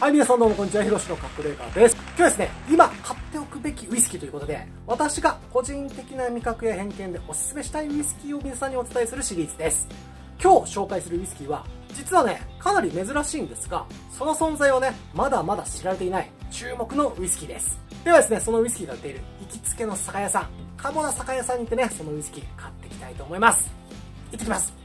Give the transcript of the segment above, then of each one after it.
はい、皆さんどうもこんにちは、ヒロシのカップレーカーです。今日はですね、今買っておくべきウイスキーということで、私が個人的な味覚や偏見でおすすめしたいウイスキーを皆さんにお伝えするシリーズです。今日紹介するウイスキーは、実はね、かなり珍しいんですが、その存在はね、まだまだ知られていない注目のウイスキーです。ではですね、そのウイスキーが売っている行きつけの酒屋さん、鴨田酒屋さんに行ってね、そのウイスキー買っていきたいと思います。行ってきます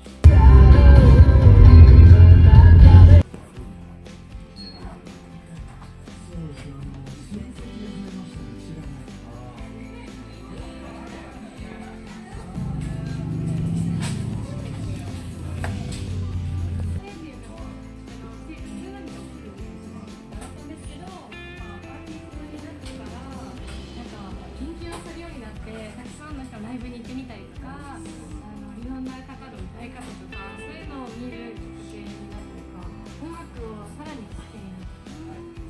てたくさんの人ライブに行ってみたりとかあのいろんな方の歌い方とかそういうのを見るきっかけになったりとか音楽をさらにきになった、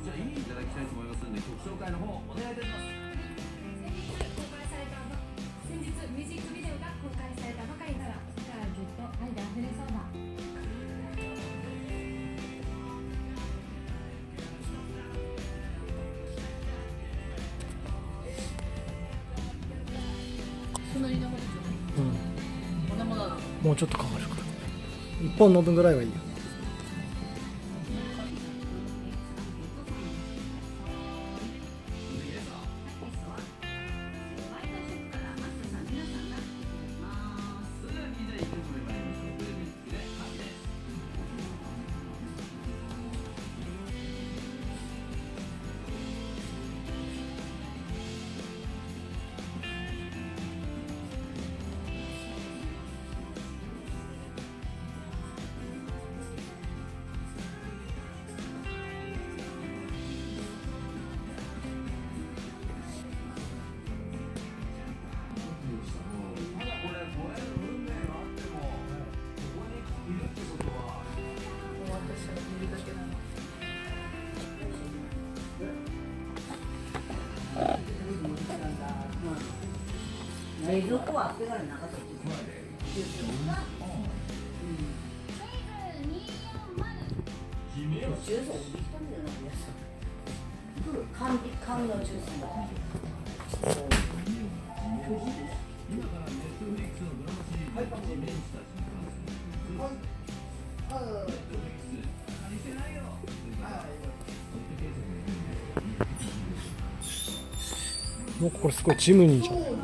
じゃあいいいただきたいと思いますので曲紹介の方お願いいたします。もうちょっとかかるから。1本の分ぐらいはいいよ。メインしたちに関する。はい。ネットフリックス、何してないよ。もうこれすごいジムニーじゃん。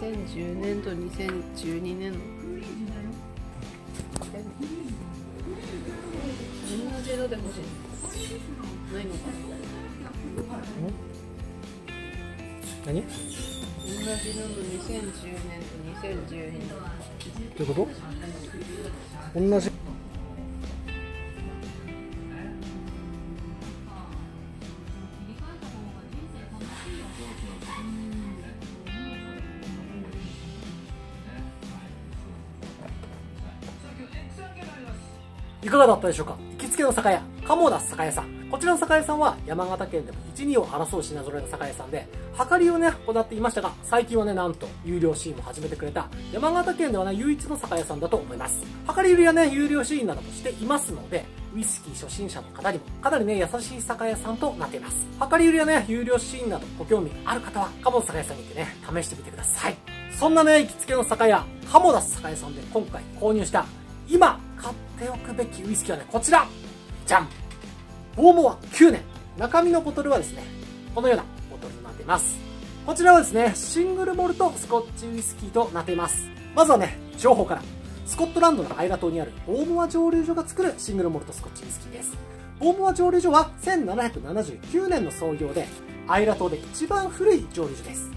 2010年と2012年の。同じ色で欲しいないのか何？同じ色の2010年と2012年。どういうこと？同じがだったでしょうか？行きつけの酒屋、鴨田酒屋さん。こちらの酒屋さんは山形県でも1、2を争う品揃えの酒屋さんで、量りをね、行っていましたが、最近はね、なんと、有料シーンも始めてくれた、山形県ではね、唯一の酒屋さんだと思います。量り売りやね、有料シーンなどもしていますので、ウイスキー初心者の方にも、かなりね、優しい酒屋さんとなっています。量り売りやね、有料シーンなどご興味ある方は、鴨田酒屋さんに行ってね、試してみてください。そんなね、行きつけの酒屋、鴨田酒屋さんで今回購入した、今、っておくべきウイスキーはね、こちらじゃんボーモア9年中身のボトルはですね、このようなボトルになっています。こちらはですね、シングルモルトスコッチウイスキーとなっています。まずはね、情報から。スコットランドのアイラ島にあるボーモア蒸留所が作るシングルモルトスコッチウイスキーです。ボーモア蒸留所は1779年の創業で、アイラ島で一番古い蒸留所です。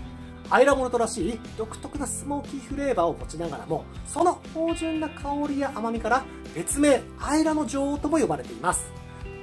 アイラモルトらしい独特なスモーキーフレーバーを持ちながらも、その芳醇な香りや甘みから別名アイラの女王とも呼ばれています。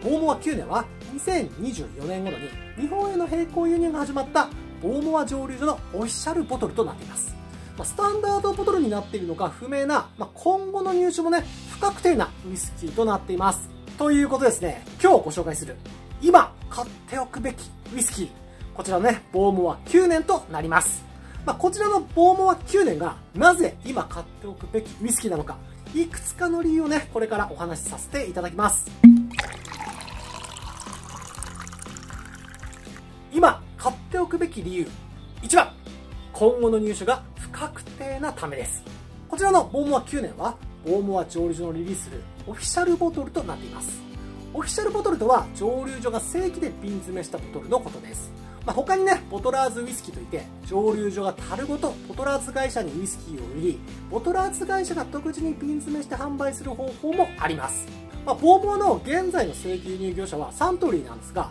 ボーモア9年は2024年頃に日本への並行輸入が始まったボーモア蒸留所のオフィシャルボトルとなっています。ま、スタンダードボトルになっているのか不明な、まあ、今後の入手もね、不確定なウイスキーとなっています。ということですね、今日ご紹介する、今買っておくべきウイスキー。こちらね、ボーモア9年となります。まあ、こちらのボーモア9年がなぜ今買っておくべきウイスキーなのか、いくつかの理由をね、これからお話しさせていただきます。今、買っておくべき理由。1番、今後の入手が不確定なためです。こちらのボーモア9年は、ボーモア蒸留所のリリースするオフィシャルボトルとなっています。オフィシャルボトルとは、蒸留所が正規で瓶詰めしたボトルのことです。まあ、他にね、ボトラーズウイスキーといって、蒸留所が樽ごとボトラーズ会社にウイスキーを売り、ボトラーズ会社が独自に瓶詰めして販売する方法もあります。まあ、ボーモアの現在の正規輸入業者はサントリーなんですが、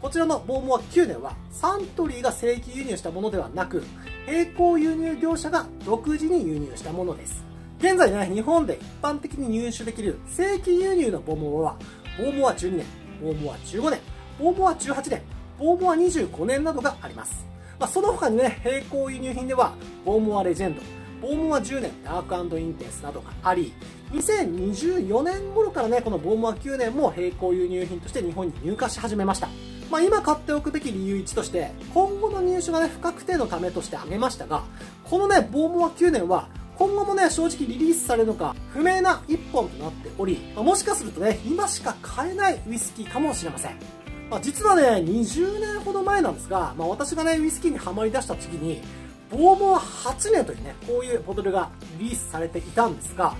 こちらのボーモア9年はサントリーが正規輸入したものではなく、並行輸入業者が独自に輸入したものです。現在ね、日本で一般的に入手できる正規輸入のボーモアは、ボーモア12年、ボーモア15年、ボーモア18年、ボーモア25年などがあります。まあ、その他にね、並行輸入品では、ボーモアレジェンド、ボーモア10年ダークインテンスなどがあり、2024年頃からね、このボーモア9年も並行輸入品として日本に入荷し始めました。まあ、今買っておくべき理由1として、今後の入手がね、不確定のためとして挙げましたが、このね、ボーモア9年は、今後もね、正直リリースされるのか、不明な一本となっており、もしかするとね、今しか買えないウイスキーかもしれません。まあ、実はね、20年ほど前なんですが、まあ、私がね、ウイスキーにはまり出した時に、ボーモア8年というね、こういうボトルがリリースされていたんですが、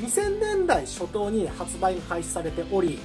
2000年代初頭に発売が開始されており、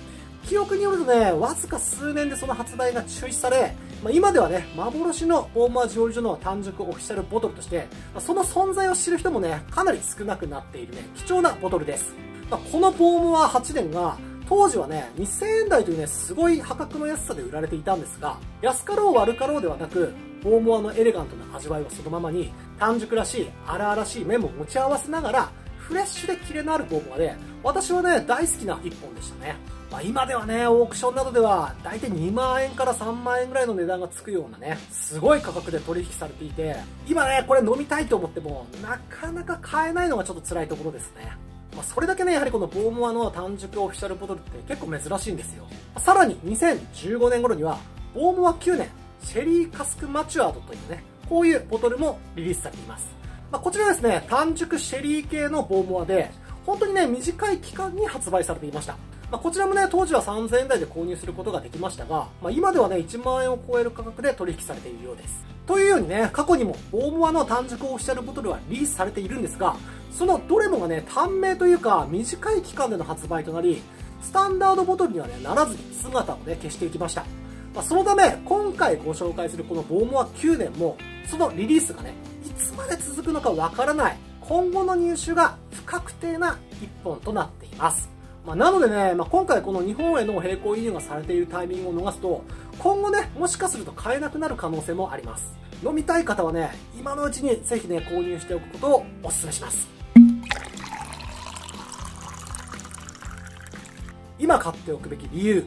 記憶によるとね、わずか数年でその発売が中止され、まあ、今ではね、幻のボーモア蒸留所の単熟オフィシャルボトルとして、まあ、その存在を知る人もね、かなり少なくなっているね、貴重なボトルです。まあ、このボーモア8年が、当時はね、2000円台というね、すごい破格の安さで売られていたんですが、安かろう悪かろうではなく、ボーモアのエレガントな味わいをそのままに、単熟らしい荒々しい麺も持ち合わせながら、フレッシュでキレのあるボーモアで、私はね、大好きな一本でしたね。まあ、今ではね、オークションなどでは、大体2万円から3万円ぐらいの値段がつくようなね、すごい価格で取引されていて、今ね、これ飲みたいと思っても、なかなか買えないのがちょっと辛いところですね。まあ、それだけね、やはりこのボーモアの単熟オフィシャルボトルって結構珍しいんですよ。さらに2015年頃には、ボーモア9年、シェリーカスクマチュアードというね、こういうボトルもリリースされています。まあ、こちらですね、単熟シェリー系のボーモアで、本当にね、短い期間に発売されていました。まあ、こちらもね、当時は3000円台で購入することができましたが、まあ、今ではね、1万円を超える価格で取引されているようです。というようにね、過去にもボーモアの単熟オフィシャルボトルはリリースされているんですが、そのどれもがね、短命というか短い期間での発売となり、スタンダードボトルにはね、ならずに姿をね、消していきました。まあ、そのため、今回ご紹介するこのボーモア9年も、そのリリースがね、いつまで続くのかわからない、今後の入手が不確定な一本となっています。まあ、なのでね、まあ、今回この日本への並行輸入がされているタイミングを逃すと、今後ね、もしかすると買えなくなる可能性もあります。飲みたい方はね、今のうちにぜひね、購入しておくことをお勧めします。今買っておくべき理由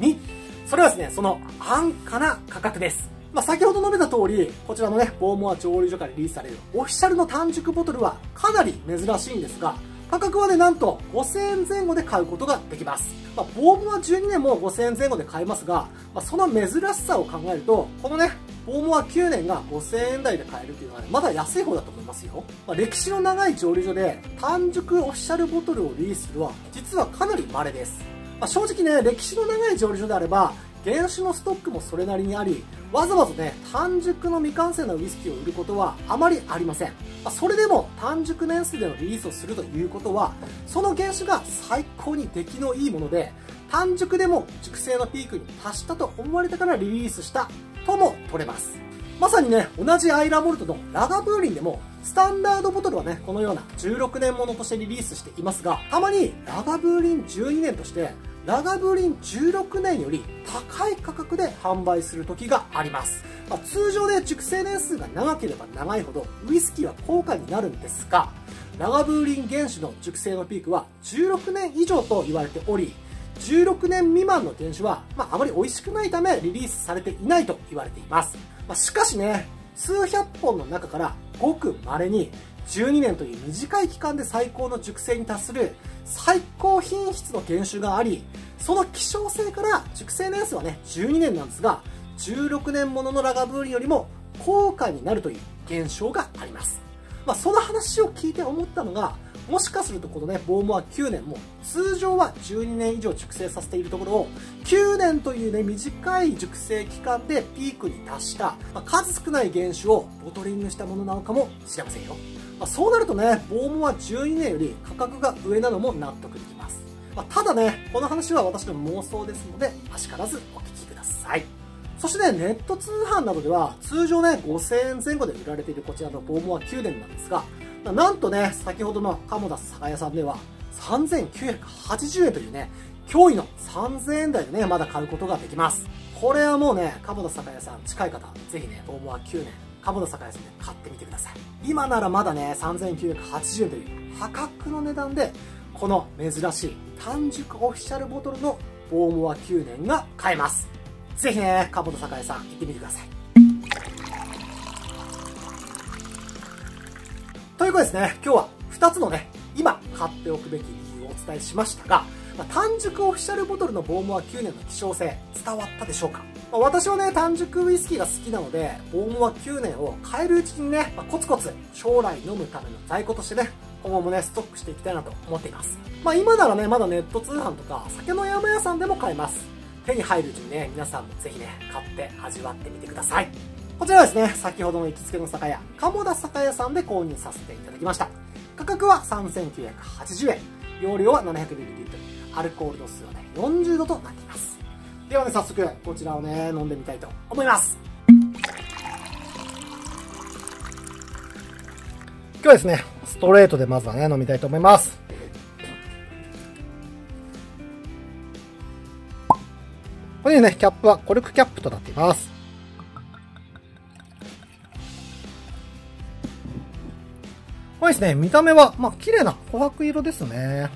2、それはですね、その安価な価格です。まあ、先ほど述べた通り、こちらのね、ボーモア調理所からリリースされるオフィシャルの単熟ボトルはかなり珍しいんですが、価格はね、なんと5000円前後で買うことができます。まあ、ボーモア12年も5000円前後で買えますが、まあ、その珍しさを考えると、このね、ボーモア9年が5000円台で買えるっていうのはね、まだ安い方だと思いますよ。まあ、歴史の長い蒸留所で単熟オフィシャルボトルをリリースするは、実はかなり稀です。まあ、正直ね、歴史の長い蒸留所であれば、原酒のストックもそれなりにあり、わざわざね、単熟の未完成なウイスキーを売ることはあまりありません。それでも単熟年数でのリリースをするということは、その原酒が最高に出来のいいもので、単熟でも熟成のピークに達したと思われたからリリースしたとも取れます。まさにね、同じアイラモルトのラガブーリンでも、スタンダードボトルはね、このような16年ものとしてリリースしていますが、たまにラガブーリン12年として、ラガブーリン16年より高い価格で販売する時があります。まあ、通常で熟成年数が長ければ長いほど、ウイスキーは高価になるんですが、ラガブーリン原種の熟成のピークは16年以上と言われており、16年未満の原種は、まあ、あまり美味しくないためリリースされていないと言われています。まあ、しかしね、数百本の中からごく稀に12年という短い期間で最高の熟成に達する最高品質の原種があり、その希少性から熟成年数はね、12年なんですが、16年もののラガブーリンよりも高価になるという現象があります。まあ、その話を聞いて思ったのが、もしかするとこのね、ボーモア9年も、通常は12年以上熟成させているところを、9年というね、短い熟成期間でピークに達した、まあ、数少ない原種をボトリングしたものなのかもしれませんよ。まあ、そうなるとね、ボーモア12年より価格が上なのも納得できます。まあ、ただね、この話は私の妄想ですので、あしからずお聞きください。そしてね、ネット通販などでは、通常ね、5000円前後で売られているこちらのボーモア9年なんですが、なんとね、先ほどの鴨田酒屋さんでは、3980円というね、驚異の3000円台でね、まだ買うことができます。これはもうね、鴨田酒屋さん近い方、ぜひね、ボーモア9年、鴨田酒屋さんで買ってみてください。今ならまだね、3980円という破格の値段で、この珍しい単熟オフィシャルボトルのボーモア9年が買えます。ぜひね、鴨田酒屋さん行ってみてください。ということですね、今日は2つのね、今買っておくべき理由をお伝えしましたが、まあ、単熟オフィシャルボトルのボーモア9年の希少性伝わったでしょうか、まあ、私はね、単熟ウイスキーが好きなので、ボーモア9年を買えるうちにね、まあ、コツコツ将来飲むための在庫としてね、今後もね、ストックしていきたいなと思っています。まあ今ならね、まだネット通販とか酒の山屋さんでも買えます。手に入るうちにね、皆さんもぜひね、買って味わってみてください。こちらですね、先ほどの行きつけの酒屋、鴨田酒屋さんで購入させていただきました。価格は3980円。容量は 700ml。アルコール度数はね、40度となっています。ではね、早速、こちらをね、飲んでみたいと思います。今日はですね、ストレートでまずはね、飲みたいと思います。これでね、キャップはコルクキャップとなっています。これですね、見た目は、まあ、綺麗な琥珀色ですね。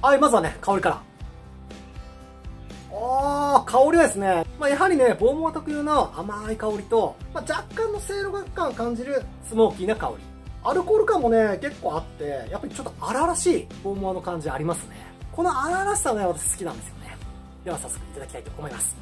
はい、まずはね、香りから。香りはですね、まあ、やはりね、ボーモア特有の甘い香りと、まあ、若干のせいろ感を感じるスモーキーな香り。アルコール感もね、結構あって、やっぱりちょっと荒々しいボーモアの感じありますね。この荒々しさね、私好きなんですよね。では早速いただきたいと思います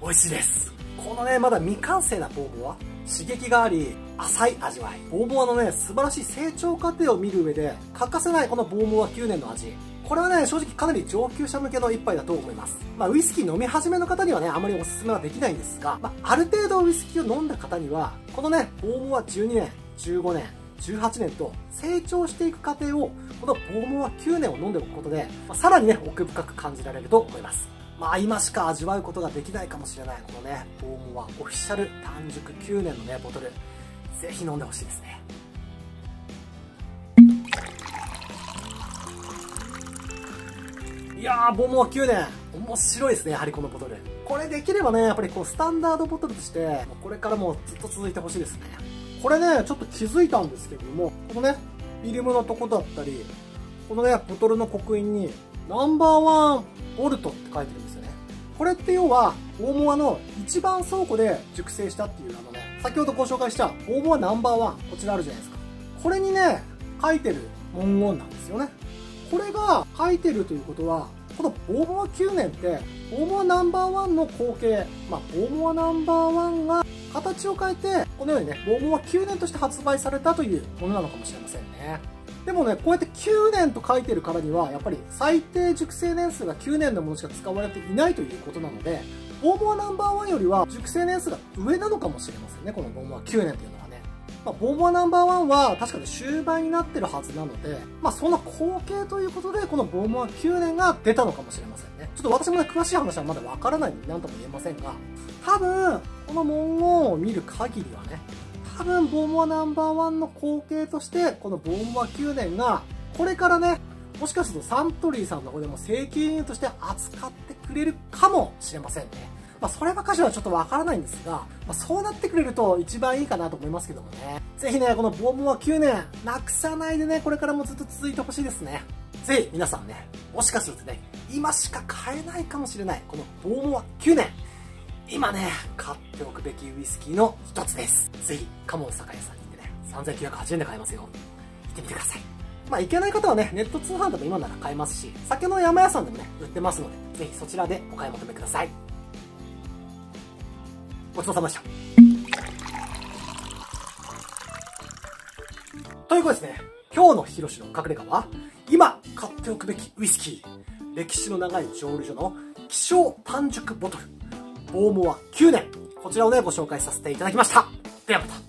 美味しいですこのねまだ未完成なボーボア刺激があり浅い味わい。ボーボアのね素晴らしい成長過程を見る上で欠かせないこのボーボア9年の味。これはね、正直かなり上級者向けの一杯だと思います。まあ、ウイスキー飲み始めの方にはね、あまりおすすめはできないんですが、まあ、ある程度ウイスキーを飲んだ方には、このね、ボーモア12年、15年、18年と成長していく過程をこのボーモア9年を飲んでおくことで、まあ、さらにね奥深く感じられると思います。まあ今しか味わうことができないかもしれないこのねボーモアオフィシャル単熟9年のねボトルぜひ飲んでほしいですねいやー、ボーモア9年。面白いですね、やはりこのボトル。これできればね、やっぱりこう、スタンダードボトルとして、これからもずっと続いてほしいですね。これね、ちょっと気づいたんですけども、このね、フィルムのとこだったり、このね、ボトルの刻印に、ナンバーワンボルトって書いてる。これって要は、大モアの一番倉庫で熟成したっていうあのね、先ほどご紹介した大モアナンバーワン、こちらあるじゃないですか。これにね、書いてる文言なんですよね。これが書いてるということは、このボーモア9年って、ボーモアナンバーワンの後継、まあ、ボーモアナンバーワンが形を変えて、このようにね、ボーモア9年として発売されたというものなのかもしれませんね。でもね、こうやって9年と書いてるからには、やっぱり最低熟成年数が9年のものしか使われていないということなので、ボーモアナンバーワンよりは熟成年数が上なのかもしれませんね、このボーモア9年というのはね。まあ、ボーモアナンバーワンは確かに終盤になってるはずなので、まあ、その後継ということで、このボーモア9年が出たのかもしれませんね。ちょっと私もね、詳しい話はまだわからないので何とも言えませんが、多分、この文言を見る限りはね、多分、ボーモアナンバーワンの後継として、このボーモア9年が、これからね、もしかするとサントリーさんの方でも正規輸入として扱ってくれるかもしれませんね。まあ、そればかしはちょっとわからないんですが、まあ、そうなってくれると一番いいかなと思いますけどもね。ぜひね、このボムは9年、なくさないでね、これからもずっと続いてほしいですね。ぜひ皆さんね、もしかするとね、今しか買えないかもしれない、このボーモア9年。今ね、買っておくべきウイスキーの一つです。ぜひ、カモン酒屋さんに行ってね、3980円で買えますよ。行ってみてください。まあ、行けない方はね、ネット通販でも今なら買えますし、酒の山屋さんでもね、売ってますので、ぜひそちらでお買い求めください。ごちそうさまでした。ということですね、今日のヒロシの隠れ家は、今買っておくべきウイスキー、歴史の長い蒸留所の希少短熟ボトル。大モは9年、こちらをね、ご紹介させていただきました。ではまた。